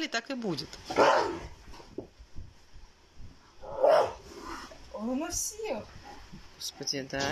сказали, так и будет. Он у всех. Господи, да.